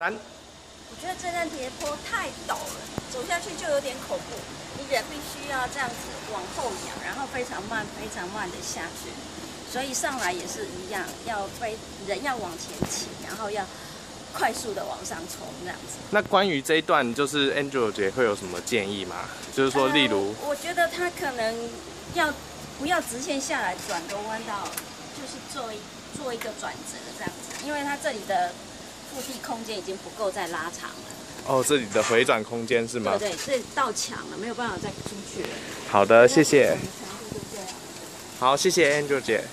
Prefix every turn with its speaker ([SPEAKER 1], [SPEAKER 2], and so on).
[SPEAKER 1] 三，
[SPEAKER 2] 我觉得这段斜坡太陡了，走下去就有点恐怖。你人必须要这样子往后仰，然后非常慢、非常慢的下去。所以上来也是一样，要飞人要往前倾，然后要快速的往上冲这样子。
[SPEAKER 1] 那关于这一段，就是 Angel 姐会有什么建议吗？就是说，例如，
[SPEAKER 2] 我觉得他可能要不要直线下来，转个弯道，就是做一做一个转折这样子，因为它这里的腹地空间已经不够再拉长了。
[SPEAKER 1] 哦，这里的回转空间是吗？
[SPEAKER 2] 对对，这到墙了，没有办法再出去了。
[SPEAKER 1] 好的，谢谢。好，谢谢 Angel 姐。